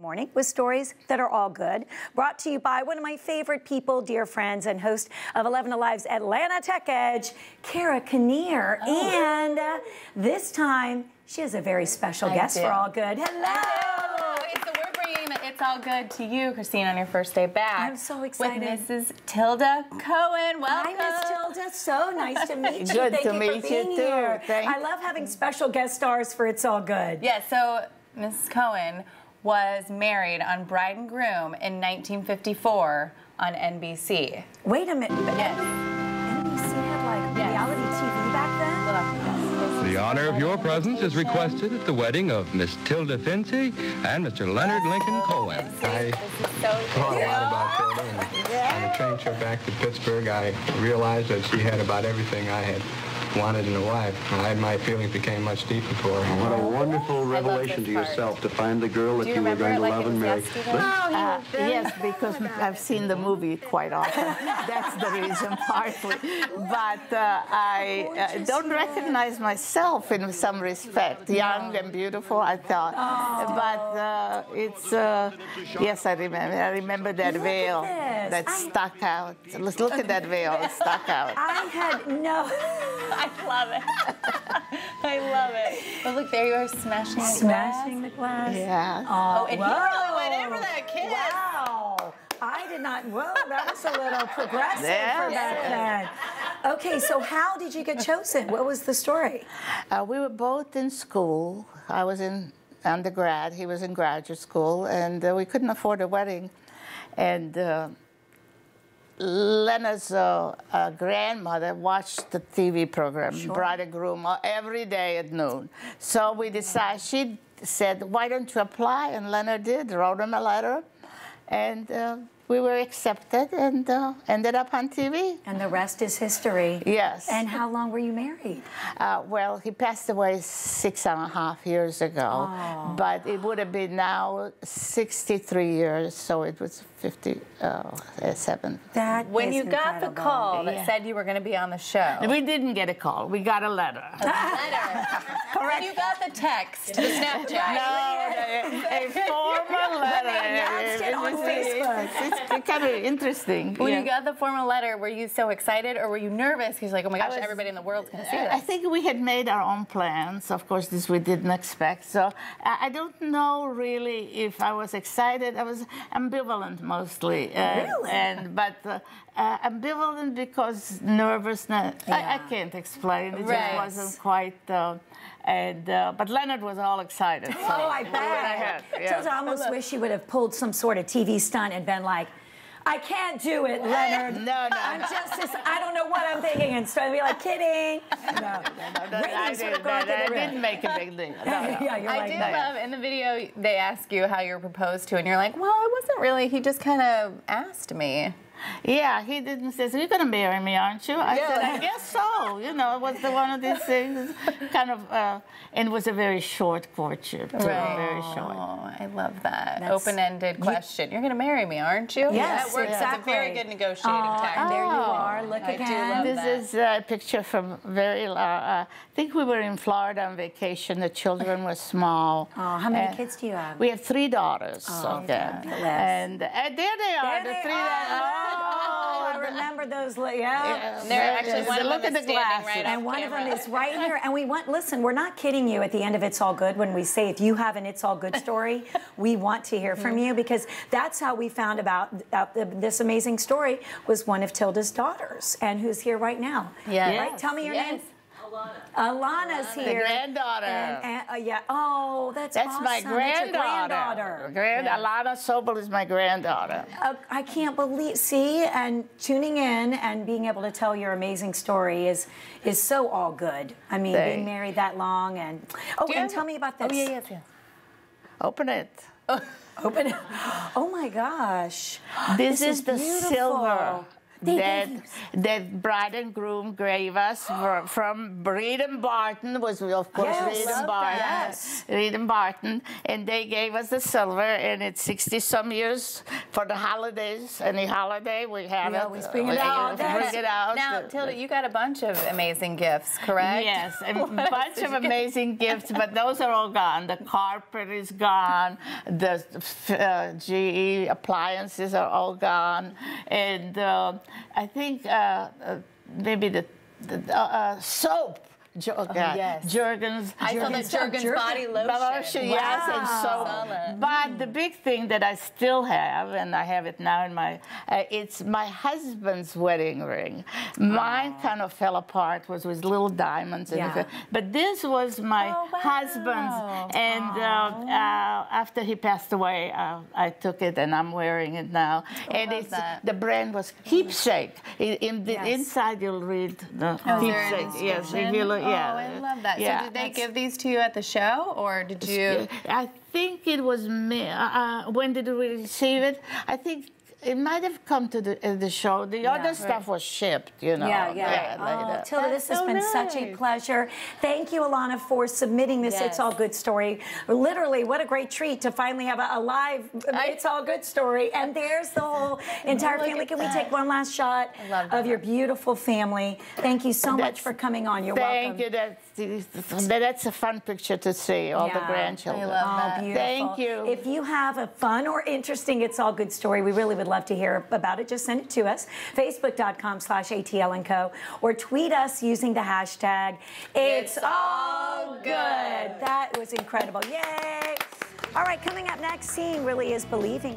Morning with stories that are all good. Brought to you by one of my favorite people, dear friends, and host of 11 Alive's Atlanta Tech Edge, Kara Kinnear. Oh. And uh, this time, she has a very special I guest do. for All Good. Hello. So we're bringing It's All Good to you, Christine, on your first day back. I'm so excited. With Mrs. Tilda Cohen. Welcome. Hi, Miss Tilda. So nice to meet you. Good Thank to you meet for being you here. Thank I love having special guest stars for It's All Good. Yeah, so Mrs. Cohen was married on Bride and Groom in 1954 on NBC. Wait a minute. Yes. NBC had like yes. reality TV back then? The honor of your presence is requested at the wedding of Miss Tilda Fincy and Mr. Leonard Lincoln Cohen. I thought a lot about Tilda, and on a train trip back to Pittsburgh, I realized that she had about everything I had wanted in a wife. I, my feelings became much deeper for her. What a wonderful revelation to yourself to find the girl that you, you were going to like love and marry. Uh, yes, because I've seen the movie quite often. That's the reason, partly. But uh, I uh, don't recognize myself in some respect. Young and beautiful, I thought. Oh. But uh, it's, uh, yes, I remember. I remember that look veil that I... stuck out. Let's look at that veil. It stuck out. I had no. I love it. I love it. But look, there you are smashing the smashing the glass. Yeah. Oh, and whoa. he really went in for that kiss. Wow. I did not. Whoa, that was a little progressive for back then. Okay, so how did you get chosen? What was the story? Uh, we were both in school. I was in undergrad. He was in graduate school, and uh, we couldn't afford a wedding. And uh, Lena's uh, uh, grandmother watched the TV program, sure. Bride and Groom, every day at noon. So we decided, she said, why don't you apply? And Lena did, wrote him a letter. And uh, we were accepted and uh, ended up on TV. And the rest is history. Yes. And how long were you married? Uh, well, he passed away six and a half years ago, oh. but it would have been now 63 years, so it was 57. Uh, that when you incredible. got the call that yeah. said you were going to be on the show. We didn't get a call. We got a letter. A letter. Correct. you got the text, the Snapchat. no, a, a formal letter. announced it on Facebook kind of interesting. When yeah. you got the formal letter, were you so excited or were you nervous? Because like, oh my gosh, was, everybody in the world's going to see this. I think we had made our own plans. Of course, this we didn't expect. So I don't know really if I was excited. I was ambivalent mostly. Uh, really? And but uh, uh, ambivalent because nervousness. Yeah. I, I, can't explain. It right. just wasn't quite. Uh, and uh, but Leonard was all excited. So oh, I bet. Yeah. I almost wish he would have pulled some sort of TV stunt and been like. I can't do it, Leonard. No, no. I'm just this, I don't know what I'm thinking. And so I'd be like, kidding. No, no, no. no I, did, no, I didn't make a big deal. No, no. yeah, you're I like, do love in the video they ask you how you're proposed to, and you're like, well, it wasn't really. He just kind of asked me. Yeah, he didn't say, so you're going to marry me, aren't you? I yeah. said, I guess so. You know, it was the one of these things, kind of, uh, and it was a very short courtship. Too, right. Very short. Oh, I love that. Open-ended question. You're going to marry me, aren't you? Yes, yeah, exactly. It's a very good negotiating oh, tactic. There you are. Look I again. this that. is a picture from very, uh, I think we were in Florida on vacation. The children were small. Oh, how many kids do you have? We have three daughters. Oh, okay. And uh, there they are, there the three. Oh, I remember those. Yeah. yeah. They're actually one Look of them at the glasses. Right and one camera. of them is right here. And we want, listen, we're not kidding you at the end of It's All Good when we say if you have an It's All Good story, we want to hear from you because that's how we found about uh, this amazing story was one of Tilda's daughters and who's here right now. Yeah. Right? Tell me your yes. name. Alana's Alana. here. The granddaughter. And, and, uh, yeah. Oh, that's That's awesome. my granddaughter. granddaughter. Grand, yeah. Alana Sobel is my granddaughter. Uh, I can't believe. See, and tuning in and being able to tell your amazing story is is so all good. I mean, Thanks. being married that long and oh, Do and tell me about this. Oh yeah, yes, yes. Open it. Open it. Oh my gosh. This, This is, is the beautiful. silver. That that bride and groom gave us from Reed and Barton was of course Yes. Reed and Barton. Yes. Reed and Barton, and they gave us the silver, and it's 60 some years for the holidays. Any holiday we have We it. always bring it we out. Bring it out. Now, Tilda, you got a bunch of amazing gifts, correct? Yes, a bunch of amazing gifts, but those are all gone. The carpet is gone. The uh, GE appliances are all gone, and uh, I think uh, uh, maybe the, the uh, soap. Jo- uh, yes. Jergens. I saw the Jergens- Jergens Jergens- body lotion. Lotion, yes, and so. Saw. But the big thing that I still have, and I have it now in my, uh, it's my husband's wedding ring. Mine kind of fell apart, was with little diamonds. And Yeah. But this was my Oh, wow. husband's, and uh, uh, after he passed away, uh, I took it and I'm wearing it now. and it's that. the brand was Keepsake. In, in the Yes. inside, you'll read the Oh, Keepsake. Yes, if you look, yeah. Oh, I love that. Yeah. So did they give these to you at the show, or did you? I think it was me. Uh, uh, when did we receive it? I think it might have come to the, uh, the show. The other stuff was shipped, you know. Yeah, yeah. Oh, later. Tilda, this has so been such a pleasure. Thank you, Alana, for submitting this It's All Good story. Literally, what a great treat to finally have a, a live It's All Good story. And there's the whole entire family. Can we that. take one last shot of your beautiful family? Thank you so much for coming on. You're Thank welcome. you. That's, that's a fun picture to see, all the grandchildren. I love Oh, that. beautiful. Thank you. If you have a fun or interesting It's All Good story, we really would love to hear about it. Just send it to us, facebook.com slash ATL and Co. Or tweet us using the hashtag It's All Good. That was incredible. Yay. All right, coming up next, seeing really is believing.